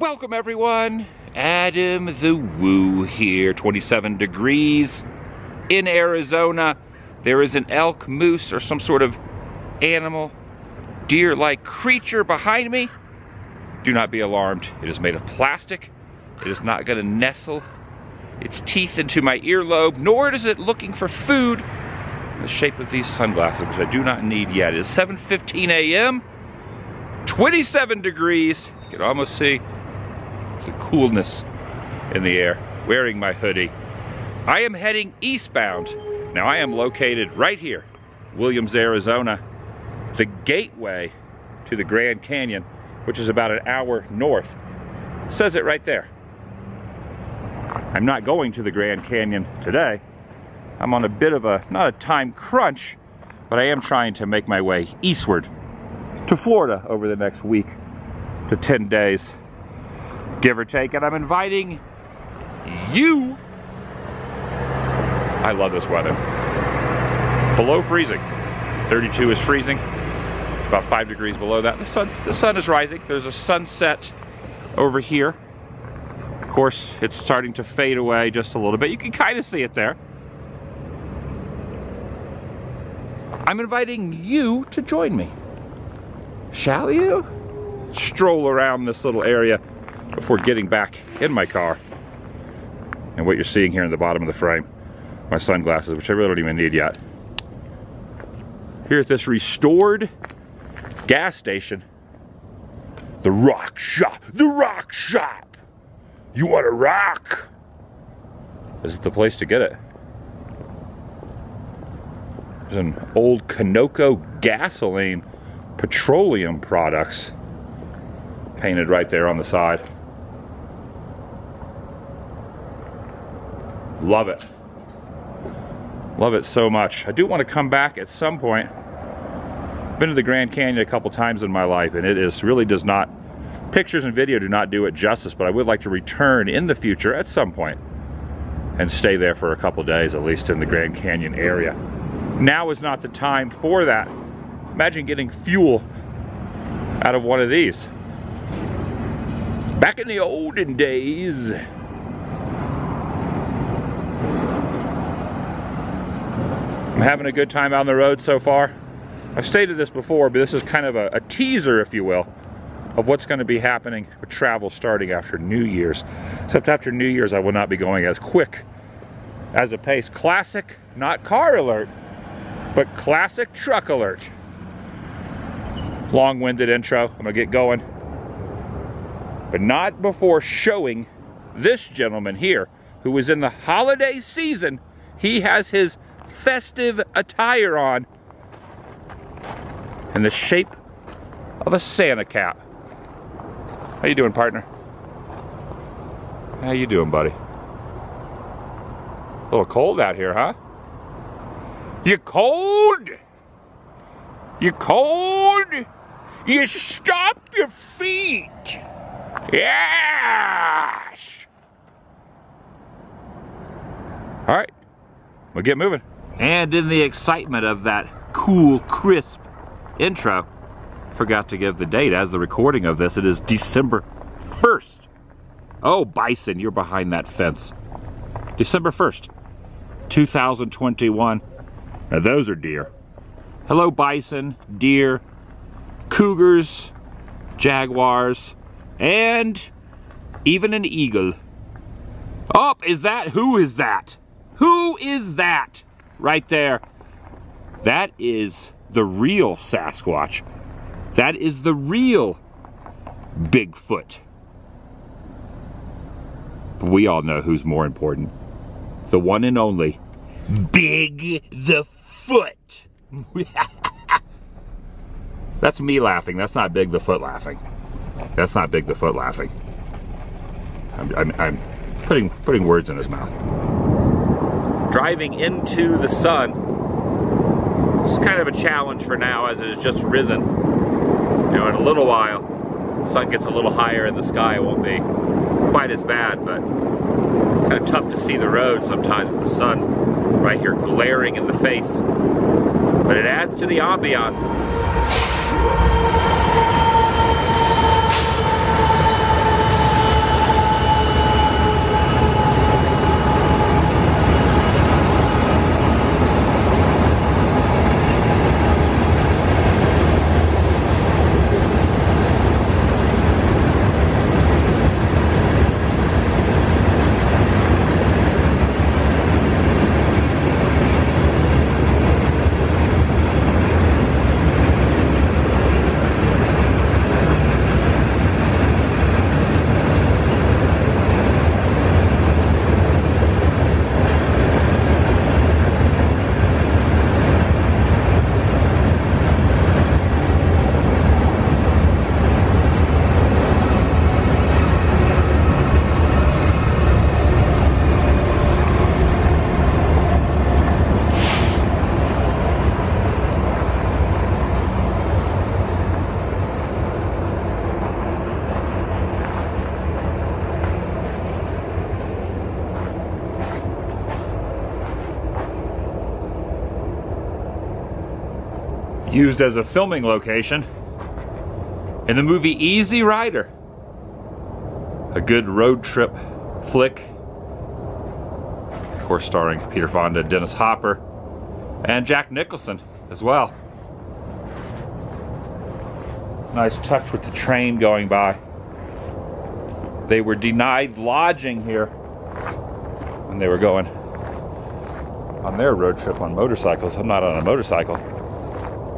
Welcome everyone. Adam the Woo here, 27 degrees in Arizona. There is an elk, moose, or some sort of animal, deer-like creature behind me. Do not be alarmed. It is made of plastic. It is not going to nestle its teeth into my earlobe, nor is it looking for food in the shape of these sunglasses, which I do not need yet. It is 7.15 a.m., 27 degrees. You can almost see the coolness in the air, wearing my hoodie. I am heading eastbound. Now I am located right here, Williams, Arizona, the gateway to the Grand Canyon, which is about an hour north. Says it right there. I'm not going to the Grand Canyon today. I'm on a bit of a, not a time crunch, but I am trying to make my way eastward to Florida over the next week to 10 days give or take. And I'm inviting you. I love this weather. Below freezing. 32 is freezing. About five degrees below that. The sun, the sun is rising. There's a sunset over here. Of course, it's starting to fade away just a little bit. You can kind of see it there. I'm inviting you to join me. Shall you? Stroll around this little area before getting back in my car. And what you're seeing here in the bottom of the frame, my sunglasses, which I really don't even need yet. Here at this restored gas station, the rock shop, the rock shop. You want a rock? This is the place to get it. There's an old Conoco gasoline petroleum products painted right there on the side. Love it. Love it so much. I do want to come back at some point. Been to the Grand Canyon a couple times in my life and it is really does not, pictures and video do not do it justice, but I would like to return in the future at some point and stay there for a couple days, at least in the Grand Canyon area. Now is not the time for that. Imagine getting fuel out of one of these. Back in the olden days, having a good time on the road so far. I've stated this before, but this is kind of a, a teaser, if you will, of what's going to be happening with travel starting after New Year's. Except after New Year's, I will not be going as quick as a pace. Classic, not car alert, but classic truck alert. Long-winded intro. I'm going to get going. But not before showing this gentleman here, who is in the holiday season. He has his festive attire on in the shape of a Santa cap. How you doing, partner? How you doing, buddy? A little cold out here, huh? You cold? You cold? You stop your feet. Yes. All right, we'll get moving. And in the excitement of that cool, crisp intro, forgot to give the date as the recording of this. It is December 1st. Oh, Bison, you're behind that fence. December 1st, 2021. Now those are deer. Hello, bison, deer, cougars, jaguars, and even an eagle. Oh, is that, who is that? Who is that? Right there. That is the real Sasquatch. That is the real Bigfoot. But we all know who's more important. The one and only Big the Foot. That's me laughing. That's not Big the Foot laughing. That's not Big the Foot laughing. I'm, I'm, I'm putting, putting words in his mouth driving into the sun. It's kind of a challenge for now as it has just risen. You know, in a little while, the sun gets a little higher and the sky it won't be quite as bad, but kind of tough to see the road sometimes with the sun right here glaring in the face. But it adds to the ambiance. Used as a filming location in the movie Easy Rider. A good road trip flick. Of course, starring Peter Fonda, Dennis Hopper, and Jack Nicholson as well. Nice touch with the train going by. They were denied lodging here when they were going on their road trip on motorcycles. I'm not on a motorcycle,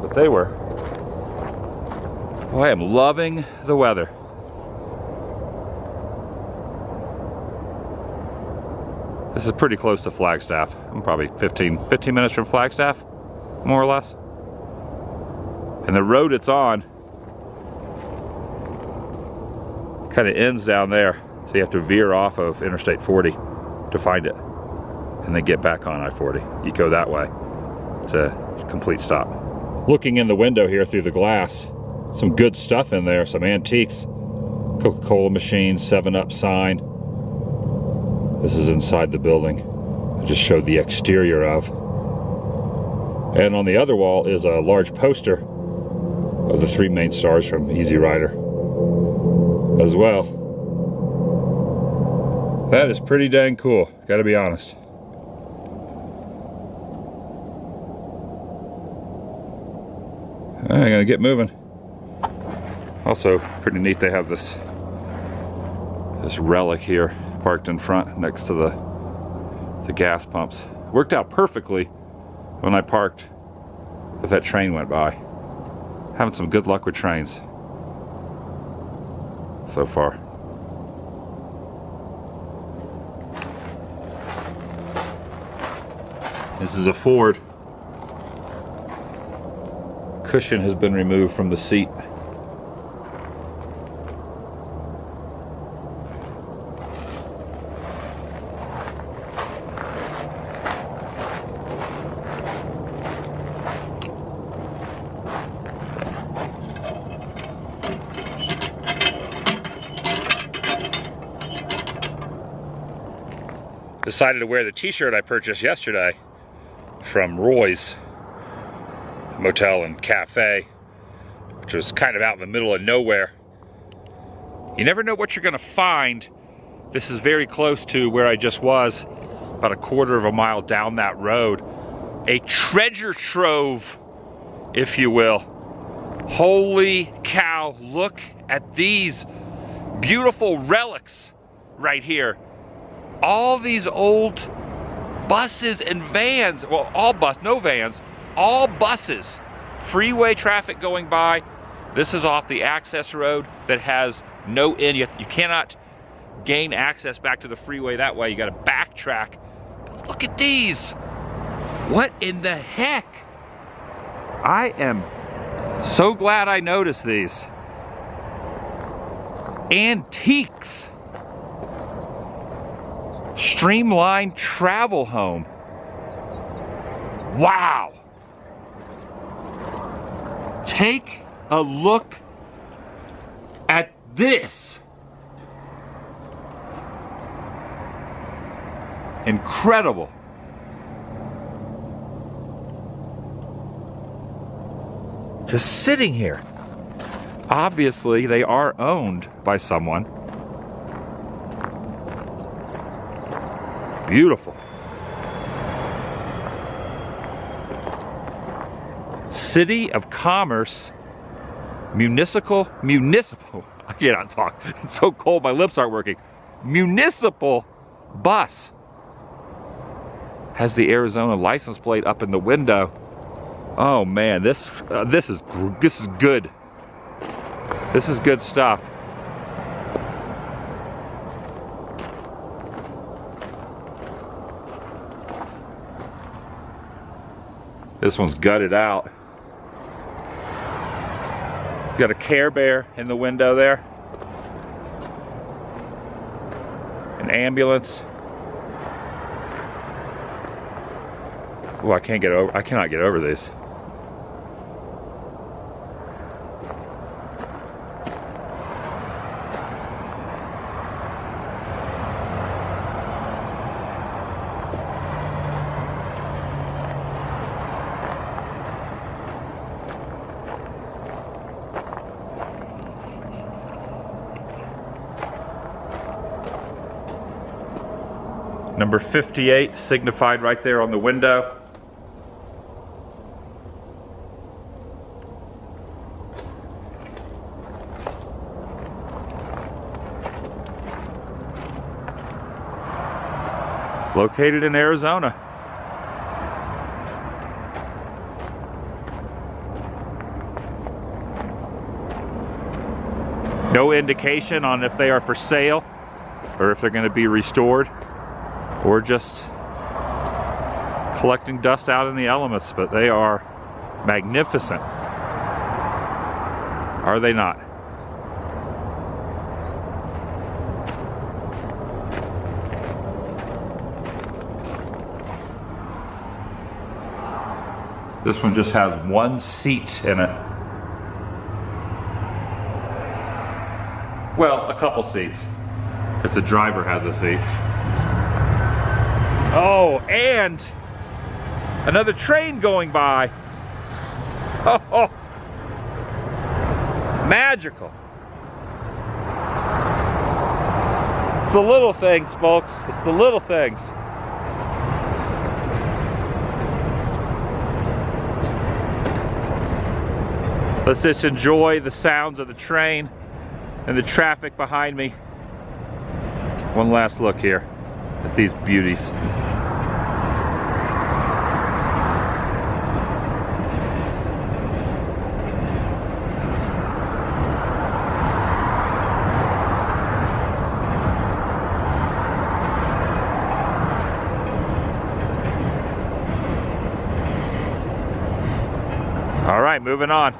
but they were. Oh, I am loving the weather. This is pretty close to Flagstaff. I'm probably 15, 15 minutes from Flagstaff, more or less. And the road it's on kind of ends down there. So you have to veer off of Interstate 40 to find it. And then get back on I-40. You go that way. It's a complete stop. Looking in the window here through the glass, some good stuff in there, some antiques. Coca-Cola machine, 7-Up sign. This is inside the building. I just showed the exterior of. And on the other wall is a large poster of the three main stars from Easy Rider as well. That is pretty dang cool, gotta be honest. I'm gonna get moving. Also, pretty neat they have this this relic here parked in front next to the the gas pumps. Worked out perfectly when I parked if that train went by. Having some good luck with trains so far. This is a Ford. Cushion has been removed from the seat. decided to wear the t-shirt I purchased yesterday from Roy's Motel and Cafe, which was kind of out in the middle of nowhere. You never know what you're gonna find. This is very close to where I just was, about a quarter of a mile down that road. A treasure trove, if you will. Holy cow, look at these beautiful relics right here all these old buses and vans, well, all bus, no vans, all buses, freeway traffic going by. This is off the access road that has no end. You, you cannot gain access back to the freeway that way. You got to backtrack. But look at these. What in the heck? I am so glad I noticed these. Antiques. Streamline Travel Home. Wow. Take a look at this. Incredible. Just sitting here. Obviously, they are owned by someone. Beautiful. City of Commerce, municipal, municipal, I cannot talk. It's so cold, my lips aren't working. Municipal bus has the Arizona license plate up in the window. Oh man, this uh, this is this is good. This is good stuff. This one's gutted out. Got a Care Bear in the window there. An ambulance. Oh, I can't get over, I cannot get over this. Number 58 signified right there on the window. Located in Arizona. No indication on if they are for sale or if they're going to be restored or just collecting dust out in the elements, but they are magnificent. Are they not? This one just has one seat in it. Well, a couple seats, because the driver has a seat. Oh, and another train going by. Oh, oh. magical. It's the little things, folks. It's the little things. Let's just enjoy the sounds of the train and the traffic behind me. One last look here at these beauties. All right, moving on.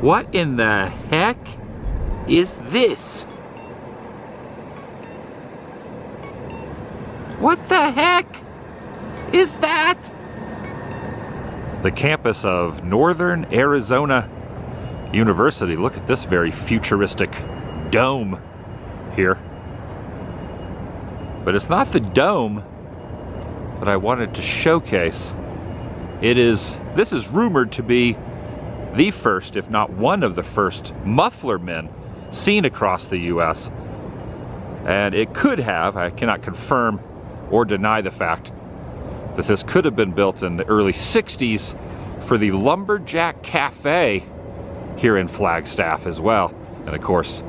What in the heck is this? The heck is that? The campus of Northern Arizona University. Look at this very futuristic dome here. But it's not the dome that I wanted to showcase. It is, this is rumored to be the first, if not one of the first, muffler men seen across the U.S. And it could have, I cannot confirm or deny the fact, that this could have been built in the early 60s for the Lumberjack Cafe here in Flagstaff as well. And of course,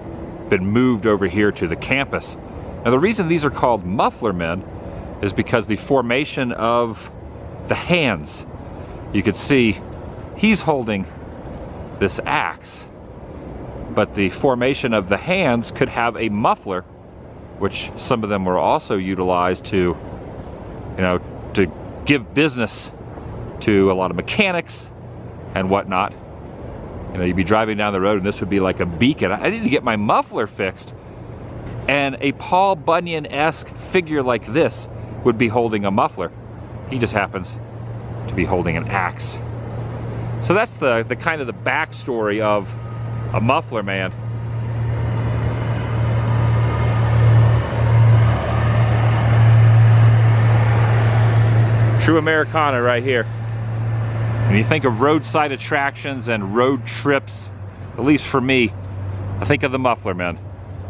been moved over here to the campus. Now the reason these are called muffler men is because the formation of the hands. You could see he's holding this axe. But the formation of the hands could have a muffler, which some of them were also utilized to, you know, to give business to a lot of mechanics and whatnot. You know, you'd be driving down the road and this would be like a beacon. I need to get my muffler fixed. And a Paul Bunyan-esque figure like this would be holding a muffler. He just happens to be holding an axe. So that's the, the kind of the backstory of a muffler man. True Americana right here. When you think of roadside attractions and road trips, at least for me, I think of the muffler men.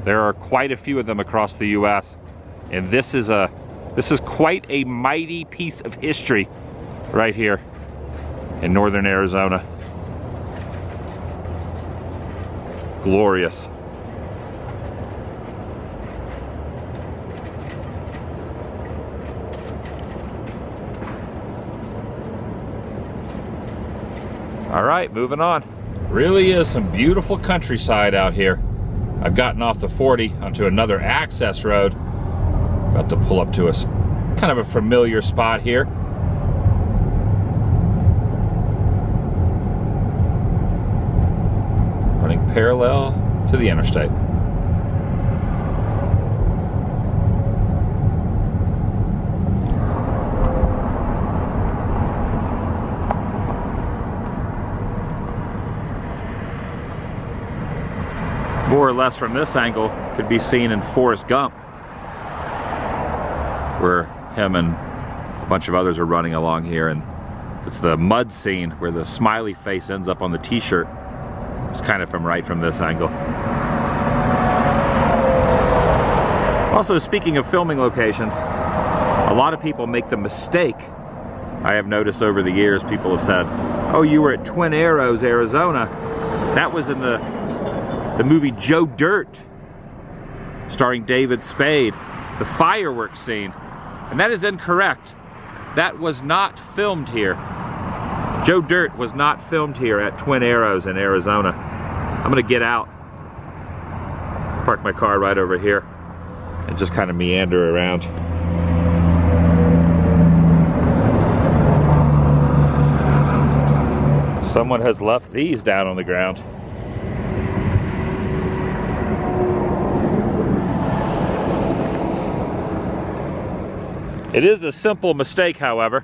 There are quite a few of them across the US. And this is a this is quite a mighty piece of history right here in northern Arizona. Glorious. All right, moving on. Really is some beautiful countryside out here. I've gotten off the 40 onto another access road. About to pull up to us. Kind of a familiar spot here. Running parallel to the interstate. More or less from this angle could be seen in Forrest Gump where him and a bunch of others are running along here and it's the mud scene where the smiley face ends up on the t-shirt. It's kind of from right from this angle. Also, speaking of filming locations, a lot of people make the mistake, I have noticed over the years, people have said, oh, you were at Twin Arrows, Arizona. That was in the, the movie Joe Dirt, starring David Spade, the fireworks scene. And that is incorrect. That was not filmed here. Joe Dirt was not filmed here at Twin Arrows in Arizona. I'm gonna get out, park my car right over here, and just kind of meander around. Someone has left these down on the ground. It is a simple mistake, however,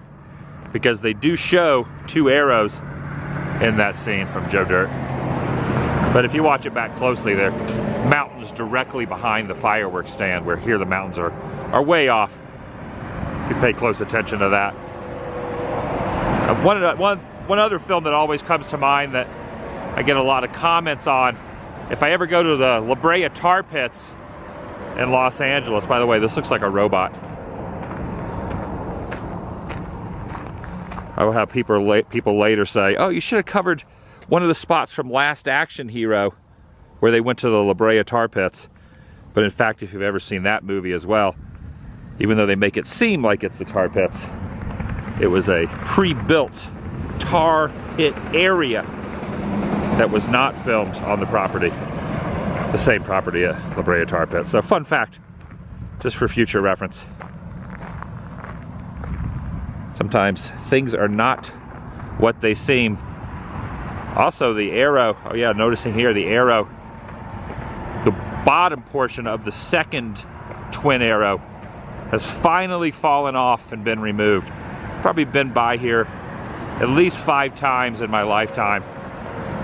because they do show two arrows in that scene from Joe Dirt. But if you watch it back closely, there mountains directly behind the fireworks stand, where here the mountains are, are way off. If you pay close attention to that. Uh, one, one, one other film that always comes to mind that I get a lot of comments on, if I ever go to the La Brea Tar Pits in Los Angeles, by the way, this looks like a robot. I will have people, people later say, oh, you should have covered one of the spots from Last Action Hero where they went to the La Brea tar pits. But in fact, if you've ever seen that movie as well, even though they make it seem like it's the tar pits, it was a pre-built tar pit area that was not filmed on the property, the same property at La Brea tar pits. So fun fact, just for future reference. Sometimes things are not what they seem. Also the arrow, oh yeah, noticing here the arrow, the bottom portion of the second twin arrow has finally fallen off and been removed. Probably been by here at least five times in my lifetime.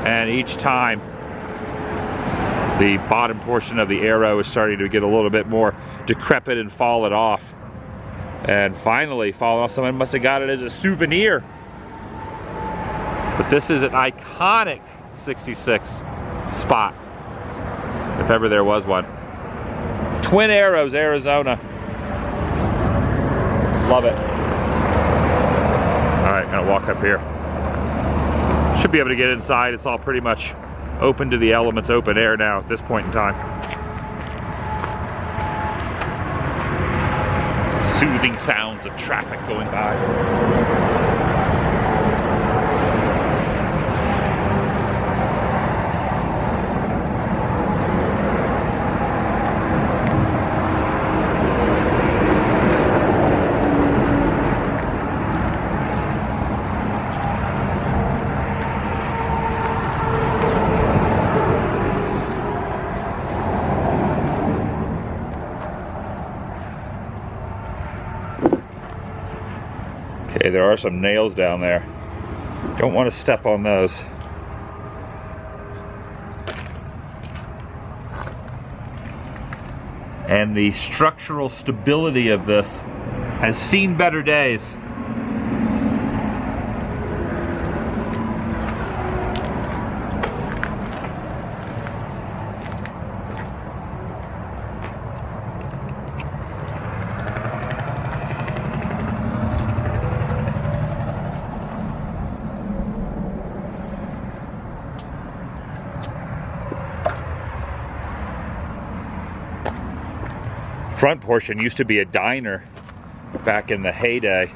And each time the bottom portion of the arrow is starting to get a little bit more decrepit and fallen off and finally fallen off. Someone must have got it as a souvenir. But this is an iconic 66 spot, if ever there was one. Twin Arrows, Arizona. Love it. All right, gonna walk up here. Should be able to get inside. It's all pretty much open to the elements, open air now at this point in time. Soothing sounds of traffic going by. There are some nails down there. Don't want to step on those. And the structural stability of this has seen better days. front portion used to be a diner back in the heyday.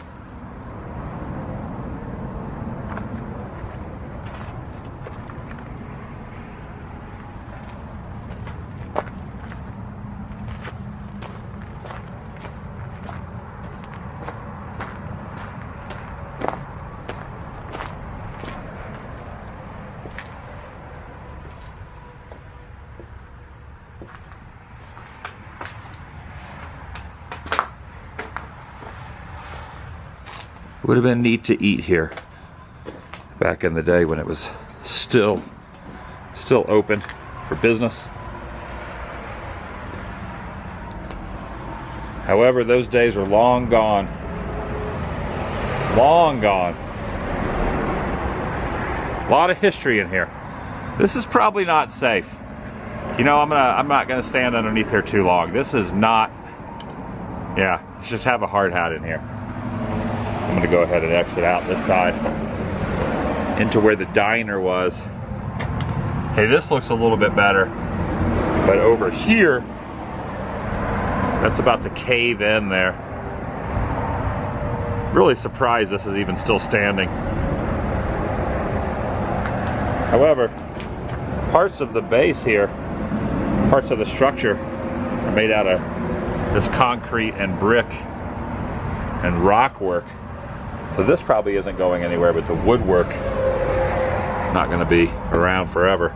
Would have been neat to eat here back in the day when it was still, still open for business. However, those days are long gone. Long gone. A lot of history in here. This is probably not safe. You know, I'm gonna I'm not gonna stand underneath here too long. This is not yeah, just have a hard hat in here. I'm gonna go ahead and exit out this side into where the diner was. Okay, this looks a little bit better. But over here, that's about to cave in there. Really surprised this is even still standing. However, parts of the base here, parts of the structure are made out of this concrete and brick and rock work. So this probably isn't going anywhere, but the woodwork not gonna be around forever.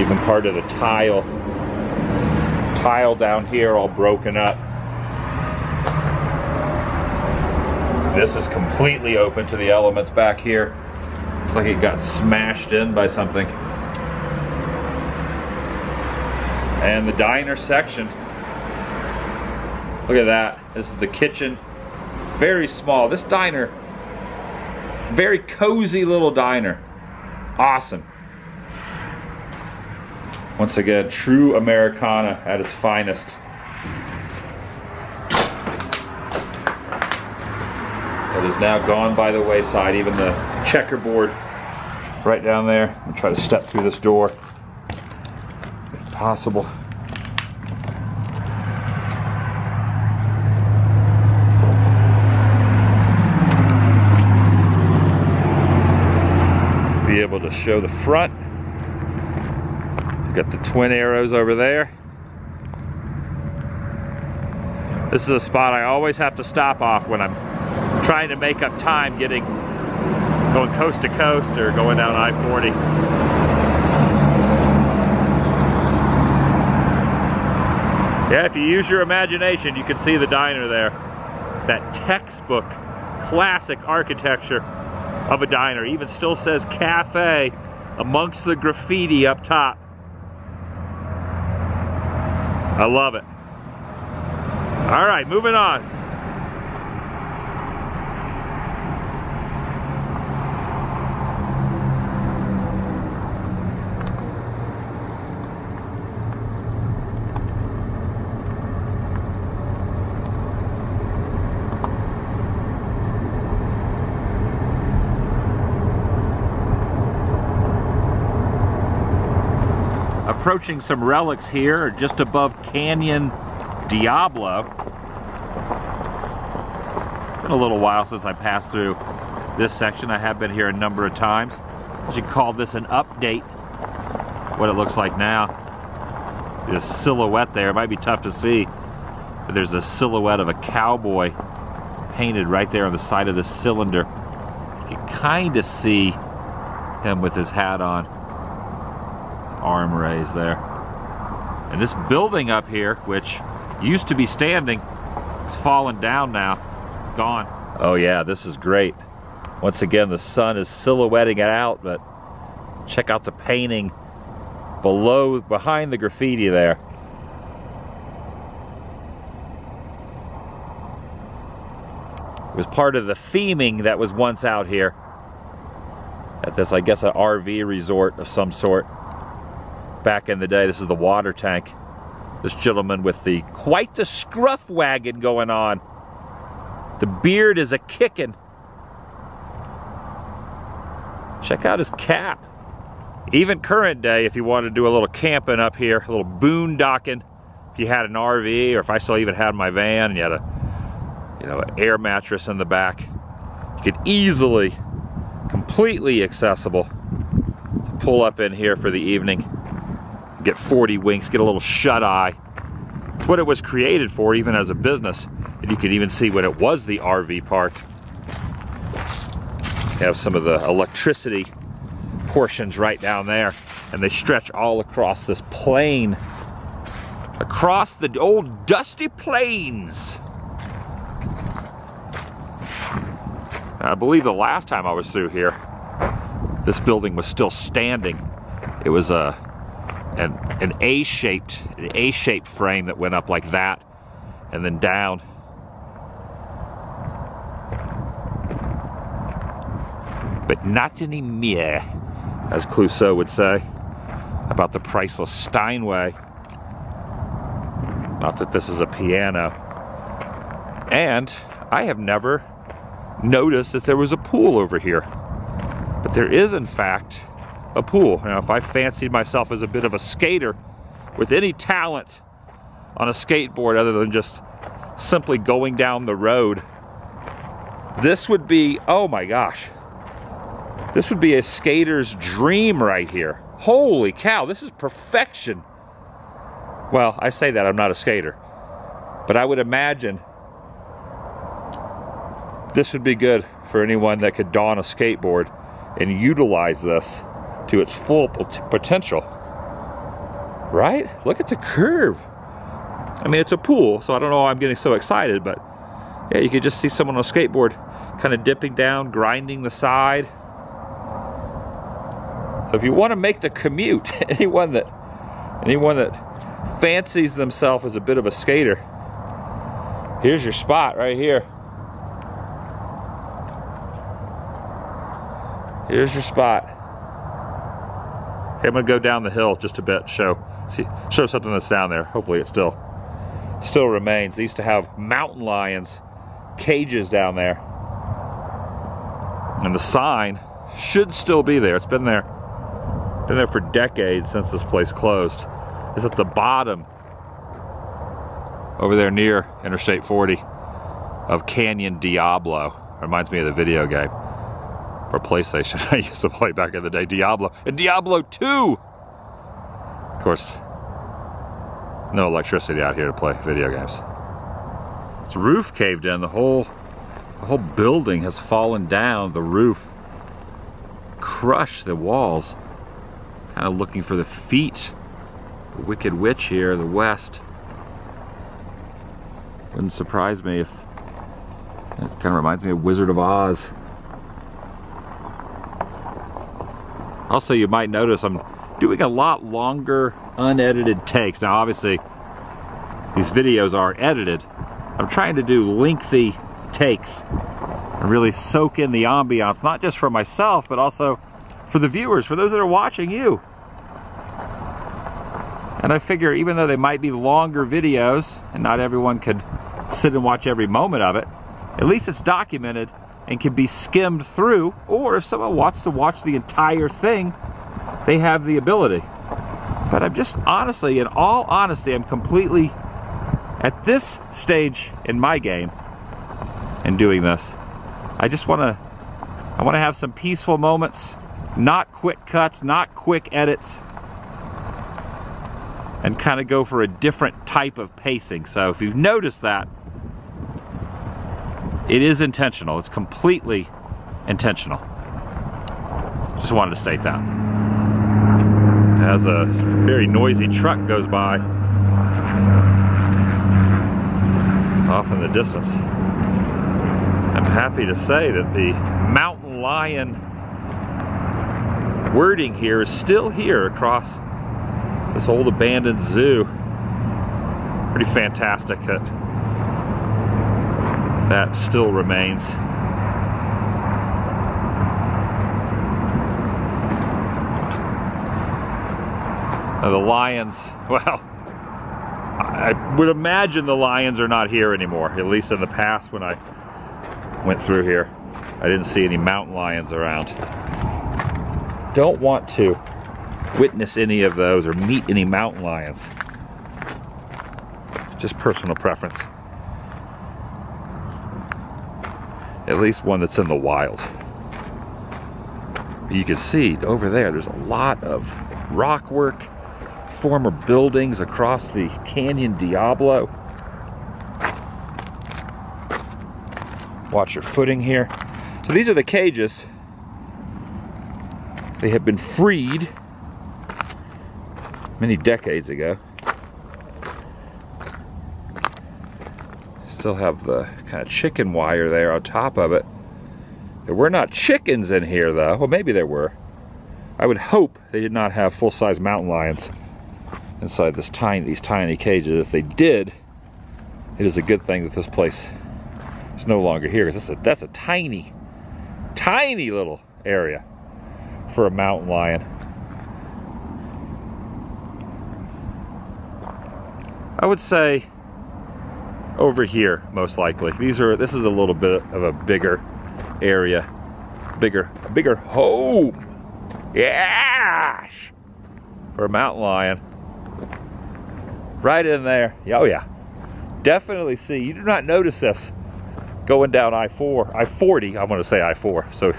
Even part of the tile, tile down here all broken up. This is completely open to the elements back here. It's like it got smashed in by something. And the diner section. Look at that. This is the kitchen. Very small. This diner, very cozy little diner. Awesome. Once again, true Americana at its finest. It is now gone by the wayside, even the checkerboard right down there. I'm try to step through this door if possible. Show the front Got the twin arrows over there. This is a spot I always have to stop off when I'm trying to make up time getting going coast to coast or going down I-40. Yeah, if you use your imagination, you can see the diner there. That textbook, classic architecture of a diner. Even still says cafe amongst the graffiti up top. I love it. All right, moving on. Approaching some relics here just above Canyon Diablo. Been a little while since I passed through this section. I have been here a number of times. I should call this an update, what it looks like now. The silhouette there, it might be tough to see, but there's a silhouette of a cowboy painted right there on the side of the cylinder. You can kind of see him with his hat on arm raised there. And this building up here, which used to be standing, is fallen down now. It's gone. Oh yeah, this is great. Once again, the sun is silhouetting it out, but check out the painting below, behind the graffiti there. It was part of the theming that was once out here at this, I guess, an RV resort of some sort back in the day. This is the water tank. This gentleman with the quite the scruff wagon going on. The beard is a kicking. Check out his cap. Even current day, if you want to do a little camping up here, a little boondocking, if you had an RV or if I still even had my van and you had a, you know, an air mattress in the back, you could easily, completely accessible to pull up in here for the evening get 40 winks, get a little shut eye. It's what it was created for, even as a business. And you can even see when it was the RV park. You have some of the electricity portions right down there. And they stretch all across this plain. Across the old dusty plains. I believe the last time I was through here, this building was still standing. It was a an, an A-shaped, an A-shaped frame that went up like that and then down. But not any mere, as Clouseau would say, about the priceless Steinway. Not that this is a piano. And I have never noticed that there was a pool over here. But there is, in fact, a pool. Now, if I fancied myself as a bit of a skater with any talent on a skateboard other than just simply going down the road, this would be, oh my gosh, this would be a skater's dream right here. Holy cow, this is perfection. Well, I say that, I'm not a skater. But I would imagine this would be good for anyone that could don a skateboard and utilize this to its full potential. Right? Look at the curve. I mean, it's a pool, so I don't know why I'm getting so excited, but yeah, you could just see someone on a skateboard kind of dipping down, grinding the side. So if you want to make the commute, anyone that anyone that fancies themselves as a bit of a skater, here's your spot right here. Here's your spot. Okay, I'm gonna go down the hill just a bit, show see show something that's down there. Hopefully it still still remains. They used to have mountain lions cages down there. And the sign should still be there. It's been there been there for decades since this place closed. It's at the bottom over there near Interstate 40 of Canyon Diablo. Reminds me of the video game for PlayStation I used to play back in the day, Diablo. And Diablo 2! Of course, no electricity out here to play video games. This roof caved in, the whole, the whole building has fallen down, the roof crushed the walls. Kind of looking for the feet. The Wicked Witch here, the west. Wouldn't surprise me if it kind of reminds me of Wizard of Oz. Also, you might notice I'm doing a lot longer unedited takes. Now, obviously, these videos are edited. I'm trying to do lengthy takes and really soak in the ambiance, not just for myself, but also for the viewers, for those that are watching you. And I figure even though they might be longer videos and not everyone could sit and watch every moment of it, at least it's documented and can be skimmed through, or if someone wants to watch the entire thing, they have the ability. But I'm just honestly, in all honesty, I'm completely at this stage in my game in doing this. I just want to I want to have some peaceful moments, not quick cuts, not quick edits, and kind of go for a different type of pacing. So if you've noticed that, it is intentional. It's completely intentional. Just wanted to state that. As a very noisy truck goes by off in the distance. I'm happy to say that the mountain lion wording here is still here across this old abandoned zoo. Pretty fantastic that that still remains. Now the lions, well, I would imagine the lions are not here anymore, at least in the past when I went through here. I didn't see any mountain lions around. Don't want to witness any of those or meet any mountain lions. Just personal preference. At least one that's in the wild. You can see over there, there's a lot of rock work, former buildings across the Canyon Diablo. Watch your footing here. So these are the cages. They have been freed many decades ago. Still have the kind of chicken wire there on top of it. There were not chickens in here though. Well, maybe there were. I would hope they did not have full-size mountain lions inside this tiny, these tiny cages. If they did, it is a good thing that this place is no longer here. Because that's a, that's a tiny, tiny little area for a mountain lion. I would say over here, most likely. These are, this is a little bit of a bigger area, bigger, bigger home. Yes! For a mountain lion. Right in there. Oh yeah. Definitely see, you do not notice this going down I-4, I-40, I'm gonna say I-4. So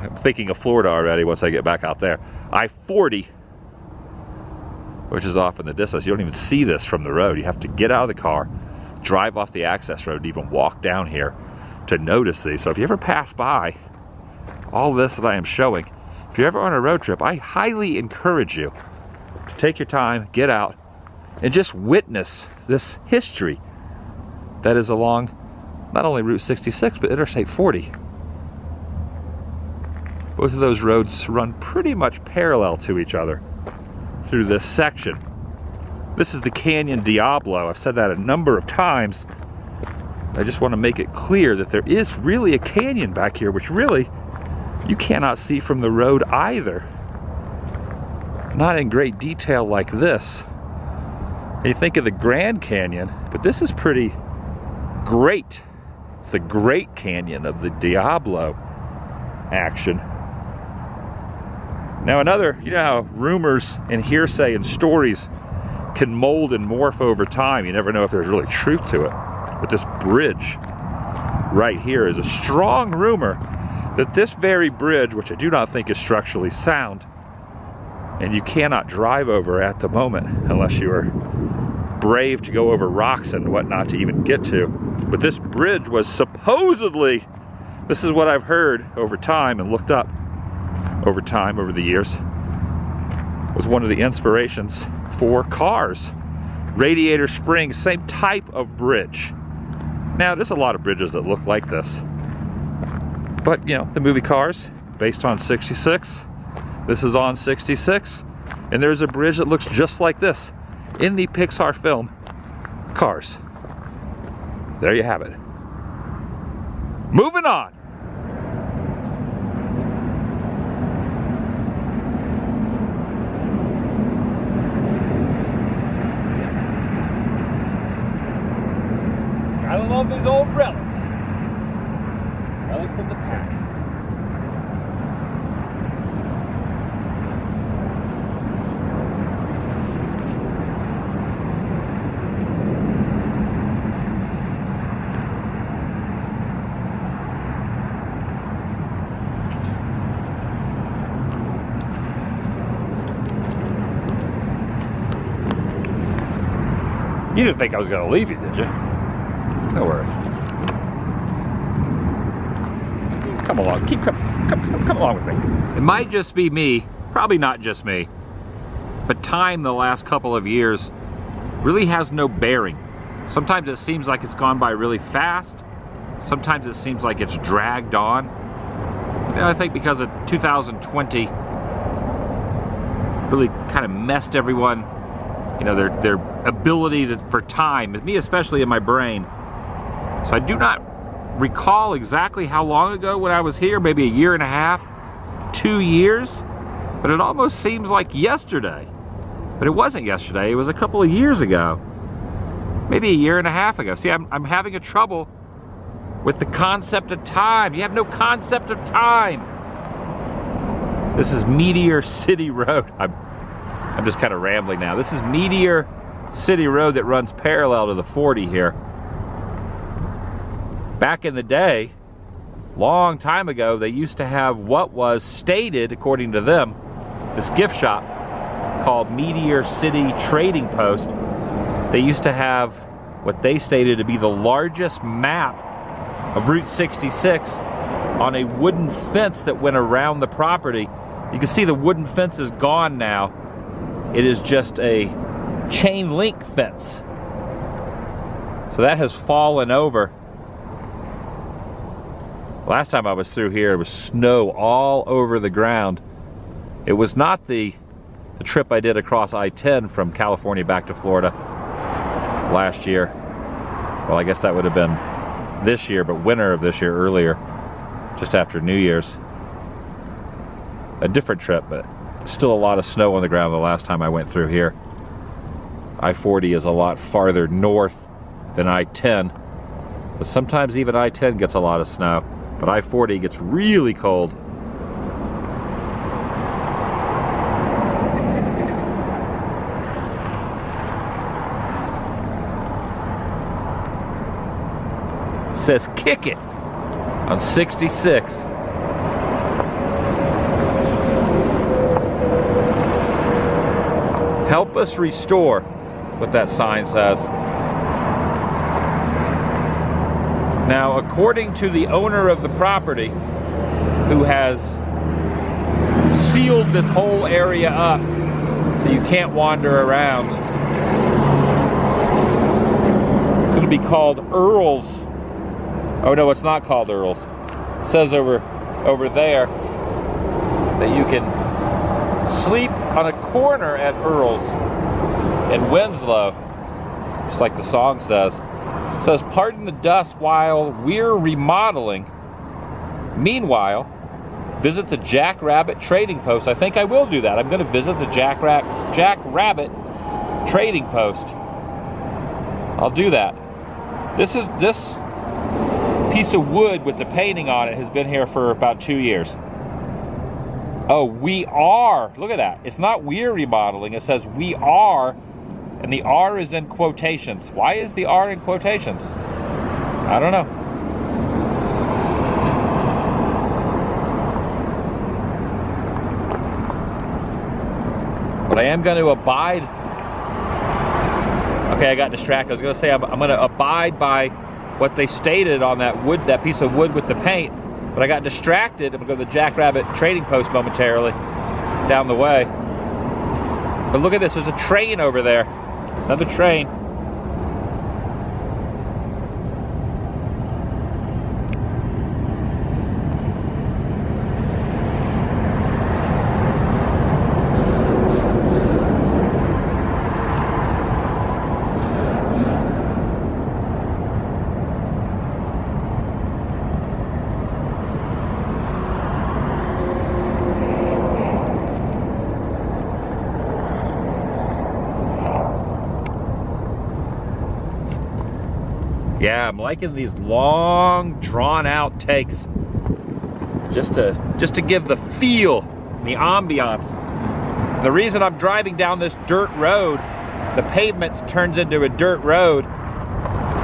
I'm thinking of Florida already once I get back out there. I-40 which is off in the distance. You don't even see this from the road. You have to get out of the car, drive off the access road, and even walk down here to notice these. So if you ever pass by all this that I am showing, if you're ever on a road trip, I highly encourage you to take your time, get out, and just witness this history that is along not only Route 66, but Interstate 40. Both of those roads run pretty much parallel to each other through this section. This is the Canyon Diablo. I've said that a number of times. I just want to make it clear that there is really a canyon back here, which really you cannot see from the road either. Not in great detail like this. You think of the Grand Canyon, but this is pretty great. It's the Great Canyon of the Diablo action. Now another, you know how rumors and hearsay and stories can mold and morph over time. You never know if there's really truth to it. But this bridge right here is a strong rumor that this very bridge, which I do not think is structurally sound, and you cannot drive over at the moment unless you are brave to go over rocks and whatnot to even get to. But this bridge was supposedly, this is what I've heard over time and looked up, over time, over the years, was one of the inspirations for cars. Radiator Springs, same type of bridge. Now, there's a lot of bridges that look like this. But, you know, the movie Cars, based on 66. This is on 66. And there's a bridge that looks just like this in the Pixar film, Cars. There you have it. Moving on. Love these old relics. Relics of the past. You didn't think I was going to leave you, did you? No worries. Come along. Keep come, come, come along with me. It might just be me, probably not just me, but time the last couple of years really has no bearing. Sometimes it seems like it's gone by really fast. Sometimes it seems like it's dragged on. I think because of 2020 really kind of messed everyone, you know, their their ability to, for time, me especially in my brain, so I do not recall exactly how long ago when I was here, maybe a year and a half, two years, but it almost seems like yesterday. But it wasn't yesterday, it was a couple of years ago. Maybe a year and a half ago. See, I'm, I'm having a trouble with the concept of time. You have no concept of time. This is Meteor City Road. I'm, I'm just kind of rambling now. This is Meteor City Road that runs parallel to the 40 here back in the day, long time ago, they used to have what was stated, according to them, this gift shop called Meteor City Trading Post. They used to have what they stated to be the largest map of Route 66 on a wooden fence that went around the property. You can see the wooden fence is gone now. It is just a chain link fence. So that has fallen over. Last time I was through here, it was snow all over the ground. It was not the the trip I did across I-10 from California back to Florida last year. Well, I guess that would have been this year, but winter of this year earlier, just after New Year's. A different trip, but still a lot of snow on the ground the last time I went through here. I-40 is a lot farther north than I-10, but sometimes even I-10 gets a lot of snow, but I-40 gets really cold. Says kick it on 66. Help us restore, what that sign says. Now, according to the owner of the property, who has sealed this whole area up so you can't wander around, it's going to be called Earl's. Oh no, it's not called Earl's. It says over over there that you can sleep on a corner at Earl's in Winslow, just like the song says. Says, pardon the dust while we're remodeling. Meanwhile, visit the Jack Rabbit Trading Post. I think I will do that. I'm going to visit the Jack, Ra Jack Rabbit Trading Post. I'll do that. This is this piece of wood with the painting on it has been here for about two years. Oh, we are. Look at that. It's not we're remodeling. It says we are, and the R is in quotations. Why is the R in quotations? I don't know. But I am going to abide. Okay, I got distracted. I was going to say I'm, I'm going to abide by what they stated on that wood, that piece of wood with the paint but I got distracted. I'm going to go to the Jackrabbit Trading Post momentarily down the way. But look at this, there's a train over there. Another train. Yeah, I'm liking these long, drawn out takes. Just to, just to give the feel, the ambiance. The reason I'm driving down this dirt road, the pavement turns into a dirt road,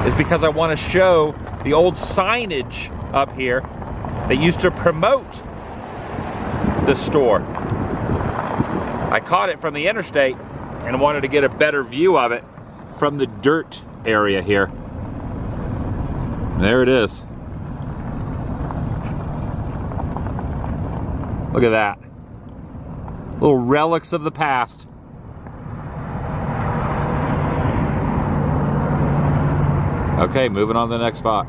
is because I want to show the old signage up here that used to promote the store. I caught it from the interstate and wanted to get a better view of it from the dirt area here. There it is. Look at that. Little relics of the past. Okay, moving on to the next spot.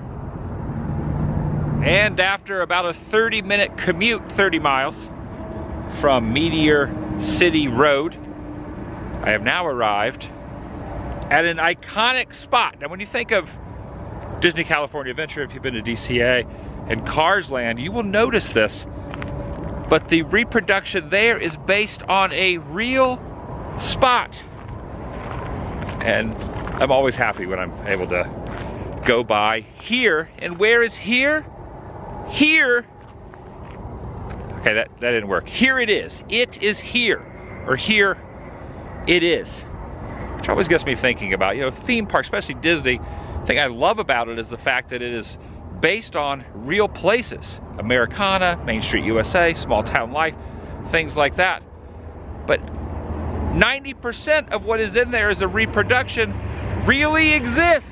And after about a 30 minute commute, 30 miles, from Meteor City Road, I have now arrived at an iconic spot. Now when you think of Disney California Adventure, if you've been to DCA, and Cars Land, you will notice this. But the reproduction there is based on a real spot. And I'm always happy when I'm able to go by here. And where is here? Here. Okay, that, that didn't work. Here it is. It is here. Or here it is. Which always gets me thinking about, you know, theme parks, especially Disney, thing I love about it is the fact that it is based on real places. Americana, Main Street USA, small town life, things like that. But 90% of what is in there as a reproduction really exists.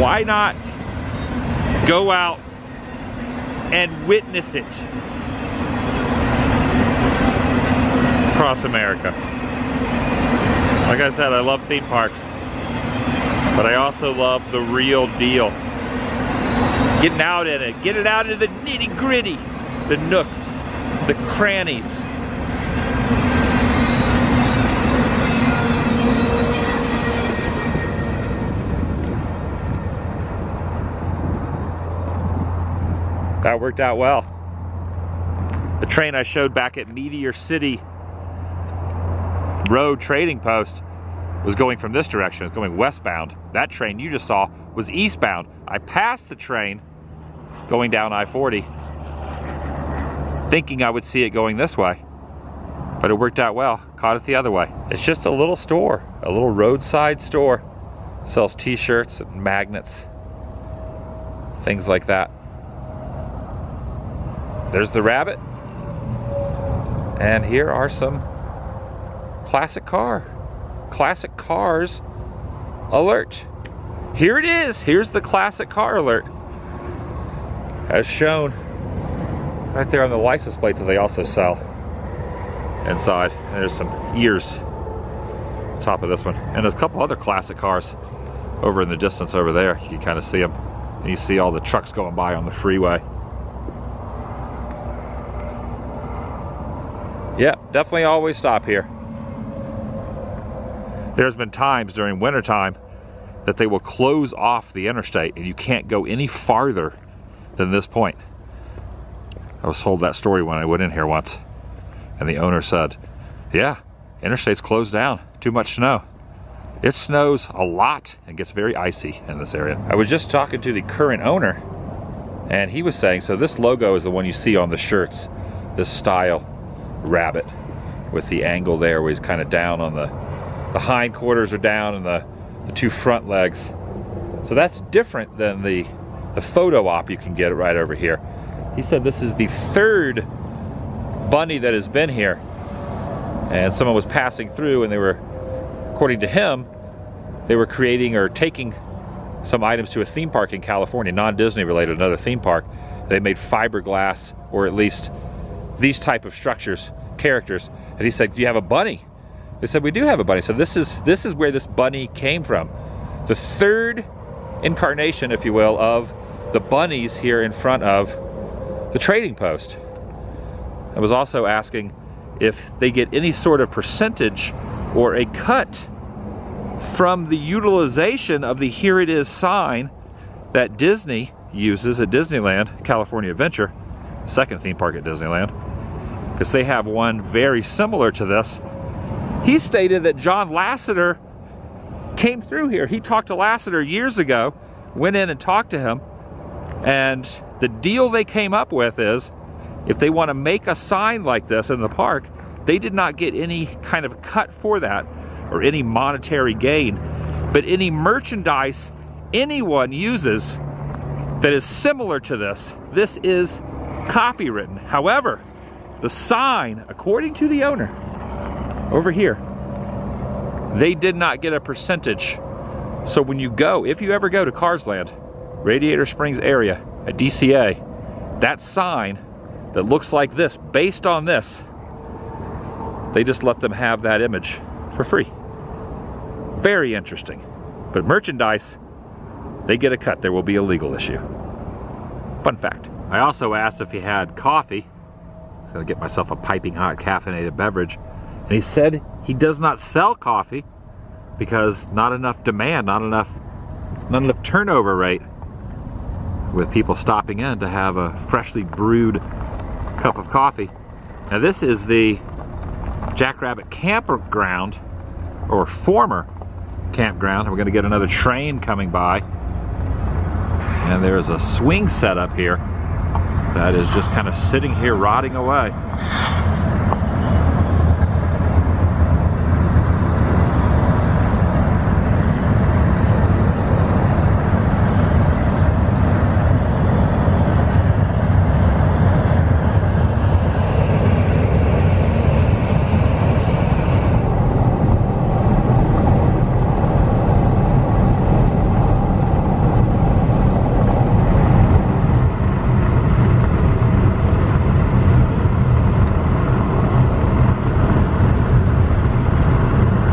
Why not go out and witness it across America. Like I said, I love theme parks. But I also love the real deal. Getting out in it, get it out into the nitty gritty, the nooks, the crannies. That worked out well. The train I showed back at Meteor City Road Trading Post was going from this direction, it's going westbound. That train you just saw was eastbound. I passed the train going down I-40, thinking I would see it going this way. But it worked out well, caught it the other way. It's just a little store, a little roadside store. Sells t-shirts and magnets, things like that. There's the rabbit. And here are some classic car, classic cars alert. Here it is. Here's the classic car alert. As shown right there on the license plate that they also sell inside. And There's some ears top of this one. And a couple other classic cars over in the distance over there. You can kind of see them. And you see all the trucks going by on the freeway. Yeah, definitely always stop here. There's been times during wintertime that they will close off the interstate and you can't go any farther than this point. I was told that story when I went in here once and the owner said, yeah, interstate's closed down, too much snow. It snows a lot and gets very icy in this area. I was just talking to the current owner and he was saying, so this logo is the one you see on the shirts, this style rabbit with the angle there where he's kind of down on the, the hind quarters are down and the, the two front legs. So that's different than the, the photo op you can get right over here. He said this is the third bunny that has been here. And someone was passing through and they were, according to him, they were creating or taking some items to a theme park in California, non-Disney related, another theme park. They made fiberglass or at least these type of structures, characters. And he said, do you have a bunny? They said, we do have a bunny. So this is, this is where this bunny came from. The third incarnation, if you will, of the bunnies here in front of the trading post. I was also asking if they get any sort of percentage or a cut from the utilization of the Here It Is sign that Disney uses at Disneyland, California Adventure, second theme park at Disneyland, because they have one very similar to this. He stated that John Lasseter came through here. He talked to Lasseter years ago, went in and talked to him, and the deal they came up with is if they want to make a sign like this in the park, they did not get any kind of cut for that or any monetary gain, but any merchandise anyone uses that is similar to this, this is copywritten. However, the sign, according to the owner, over here, they did not get a percentage. So when you go, if you ever go to Cars Land, Radiator Springs area at DCA, that sign that looks like this, based on this, they just let them have that image for free. Very interesting. But merchandise, they get a cut. There will be a legal issue. Fun fact. I also asked if he had coffee. So I get myself a piping hot caffeinated beverage. And he said he does not sell coffee because not enough demand, not enough, not enough turnover rate with people stopping in to have a freshly brewed cup of coffee. Now this is the Jackrabbit campground, or former campground. We're gonna get another train coming by. And there's a swing set up here that is just kind of sitting here rotting away.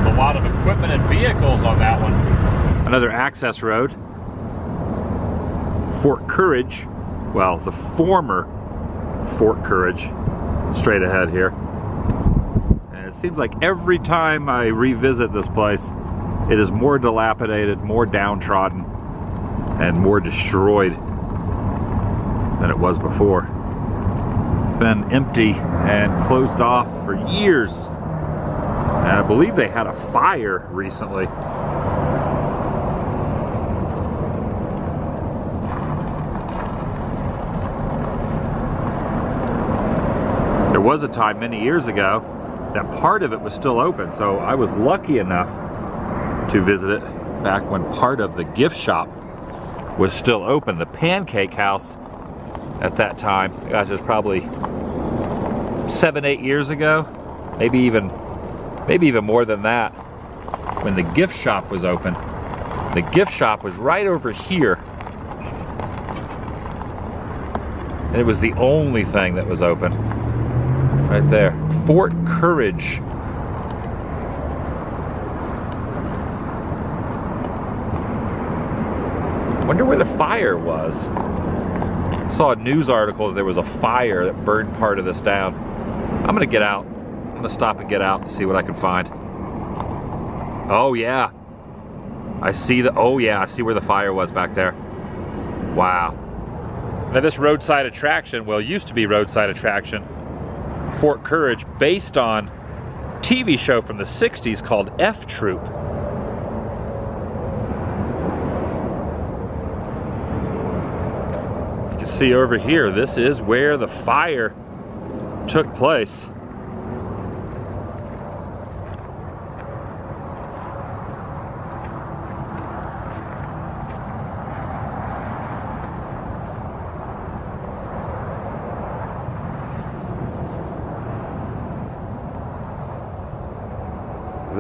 a lot of equipment and vehicles on that one. Another access road. Fort Courage, well, the former Fort Courage, straight ahead here. And it seems like every time I revisit this place, it is more dilapidated, more downtrodden, and more destroyed than it was before. It's been empty and closed off for years. And I believe they had a fire recently. Was a time many years ago that part of it was still open, so I was lucky enough to visit it back when part of the gift shop was still open. The Pancake House at that time, gosh, it was probably seven, eight years ago, maybe even, maybe even more than that, when the gift shop was open. The gift shop was right over here. And it was the only thing that was open. Right there. Fort Courage. Wonder where the fire was. Saw a news article that there was a fire that burned part of this down. I'm gonna get out. I'm gonna stop and get out and see what I can find. Oh yeah. I see the, oh yeah, I see where the fire was back there. Wow. Now this roadside attraction, well used to be roadside attraction, Fort Courage, based on TV show from the 60s called F Troop. You can see over here, this is where the fire took place.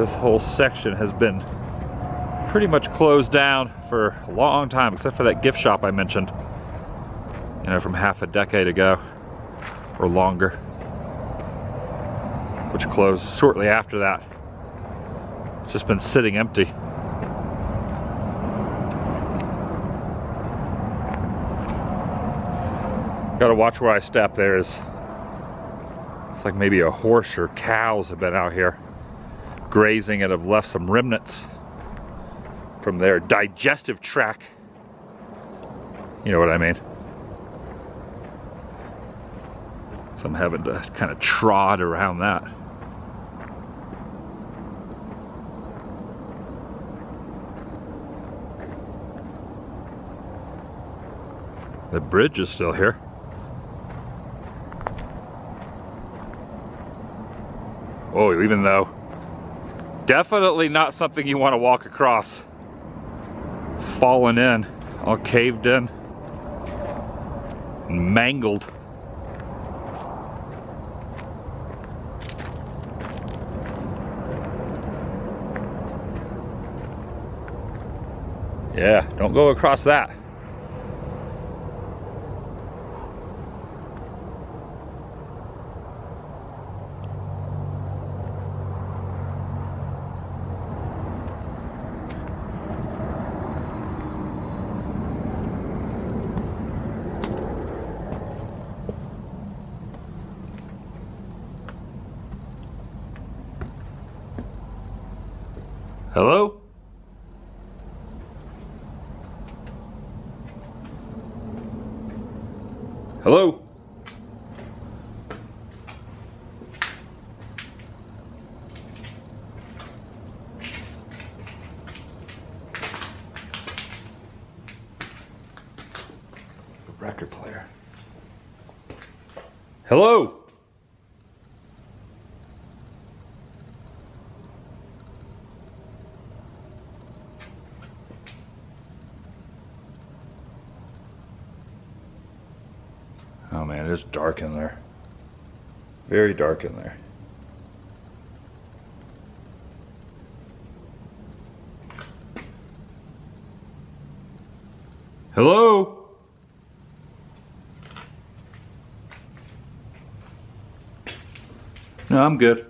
This whole section has been pretty much closed down for a long time, except for that gift shop I mentioned, you know, from half a decade ago or longer, which closed shortly after that. It's just been sitting empty. Gotta watch where I step. There's, it's like maybe a horse or cows have been out here grazing and have left some remnants from their digestive tract. You know what I mean? So I'm having to kind of trod around that. The bridge is still here. Oh, even though definitely not something you want to walk across. Fallen in, all caved in, mangled. Yeah, don't go across that. Hello? Hello? Record player. Hello? Oh man, it is dark in there. Very dark in there. Hello? No, I'm good.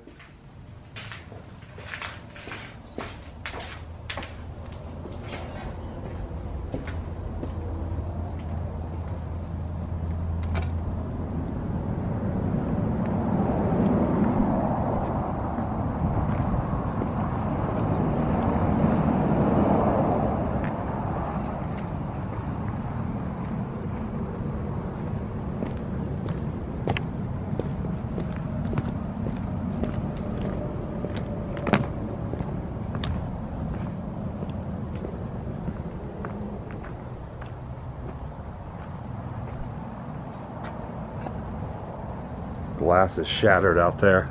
Glass is shattered out there.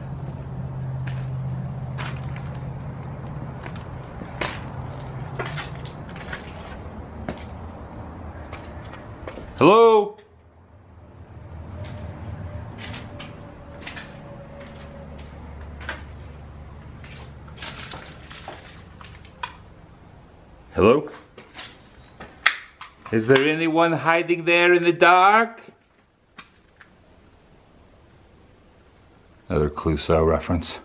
Hello? Hello? Is there anyone hiding there in the dark? Another Clouseau reference.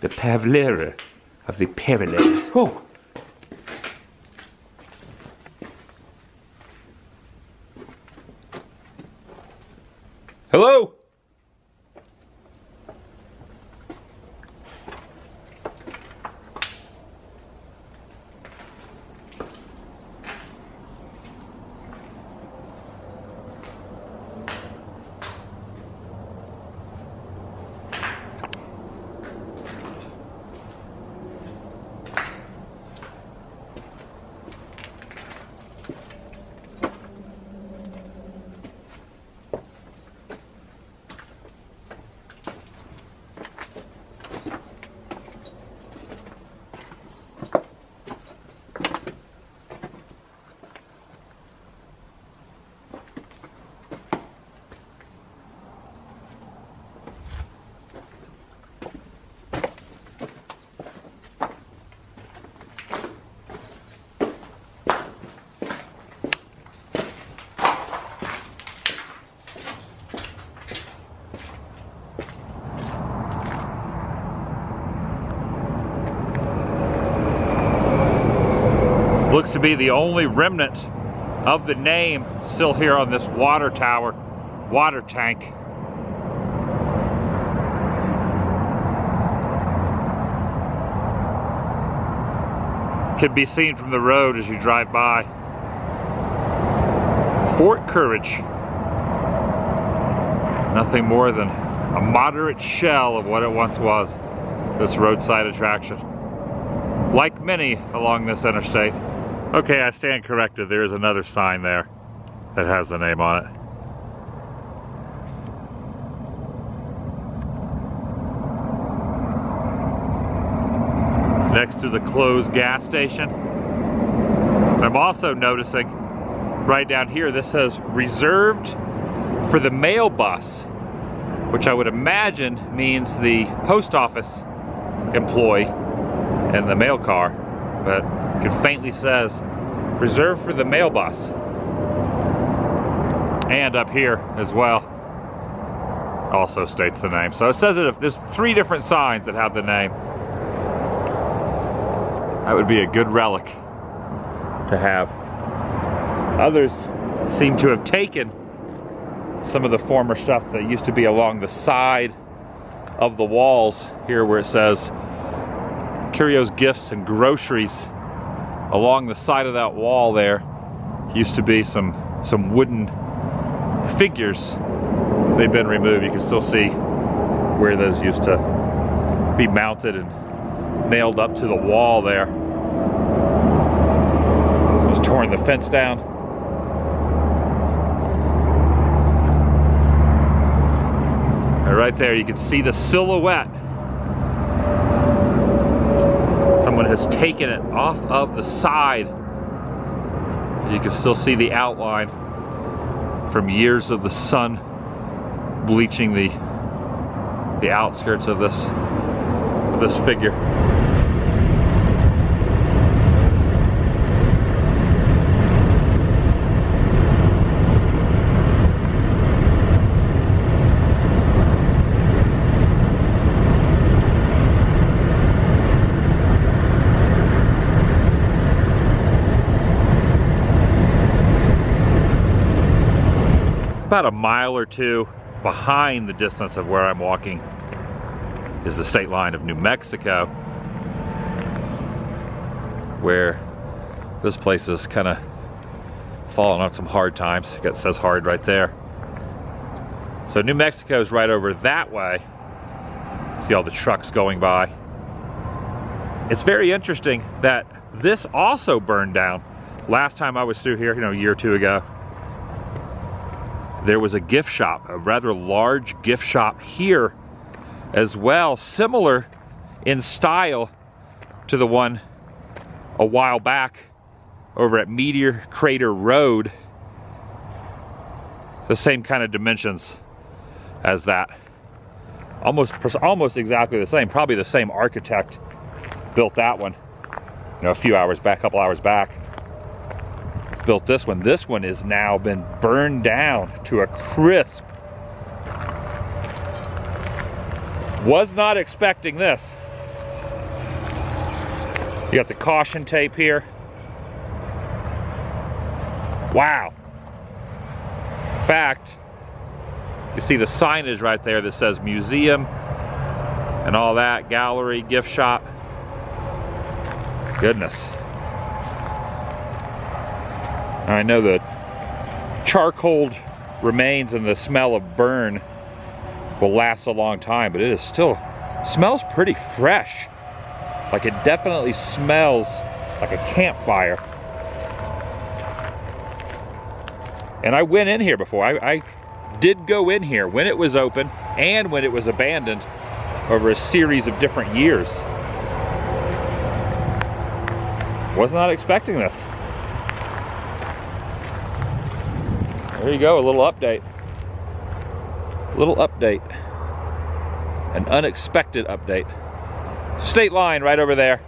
The Pavlera of the Parallels. Oh! Hello? Looks to be the only remnant of the name still here on this water tower, water tank. Can be seen from the road as you drive by. Fort Courage. Nothing more than a moderate shell of what it once was, this roadside attraction. Like many along this interstate. Okay, I stand corrected. There is another sign there that has the name on it. Next to the closed gas station. I'm also noticing right down here, this says reserved for the mail bus, which I would imagine means the post office employee and the mail car, but it faintly says reserved for the mail bus. And up here as well, also states the name. So it says if there's three different signs that have the name. That would be a good relic to have. Others seem to have taken some of the former stuff that used to be along the side of the walls here where it says Curios Gifts and Groceries along the side of that wall there used to be some some wooden figures they've been removed. You can still see where those used to be mounted and nailed up to the wall there. So it's torn the fence down. Right there you can see the silhouette has taken it off of the side. You can still see the outline from years of the sun bleaching the the outskirts of this of this figure. About a mile or two behind the distance of where I'm walking is the state line of New Mexico where this place is kind of falling on some hard times. It says hard right there. So New Mexico is right over that way. See all the trucks going by. It's very interesting that this also burned down last time I was through here, you know, a year or two ago there was a gift shop, a rather large gift shop here as well, similar in style to the one a while back over at Meteor Crater Road. The same kind of dimensions as that. Almost, almost exactly the same. Probably the same architect built that one. You know, a few hours back, a couple hours back. Built this one. This one has now been burned down to a crisp. Was not expecting this. You got the caution tape here. Wow. In fact, you see the signage right there that says museum and all that, gallery, gift shop. Goodness. I know the charcoal remains and the smell of burn will last a long time, but it is still, smells pretty fresh. Like it definitely smells like a campfire. And I went in here before. I, I did go in here when it was open and when it was abandoned over a series of different years. Was not expecting this. There you go, a little update. A little update. An unexpected update. State line right over there.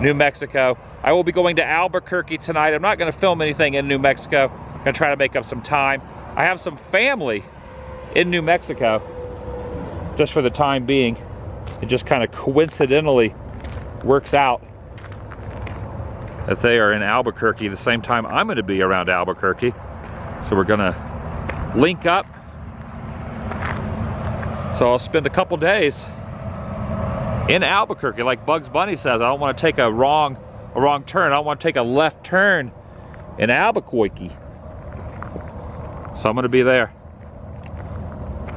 New Mexico. I will be going to Albuquerque tonight. I'm not going to film anything in New Mexico. I'm going to try to make up some time. I have some family in New Mexico just for the time being. It just kind of coincidentally works out that they are in Albuquerque the same time I'm going to be around Albuquerque. So we're to link up. So I'll spend a couple days in Albuquerque, like Bugs Bunny says, I don't want to take a wrong, a wrong turn. I don't want to take a left turn in Albuquerque. So I'm to be there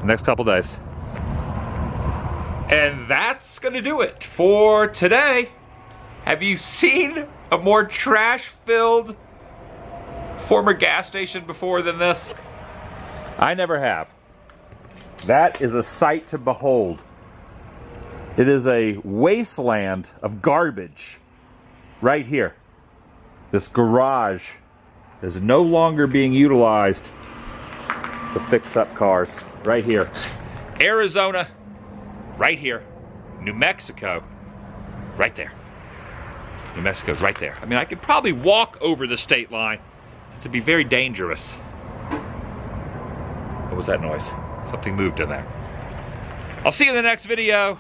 next couple days. And that's to do it for today. Have you seen a more trash-filled former gas station before than this? I never have. That is a sight to behold. It is a wasteland of garbage right here. This garage is no longer being utilized to fix up cars right here. Arizona, right here. New Mexico, right there. New Mexico's right there. I mean, I could probably walk over the state line to be very dangerous. What was that noise? Something moved in there. I'll see you in the next video.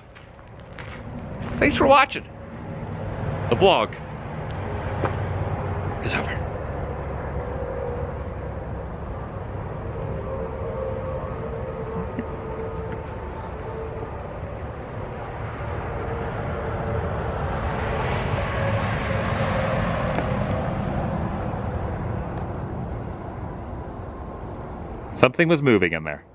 Thanks for watching. The vlog is over. Something was moving in there.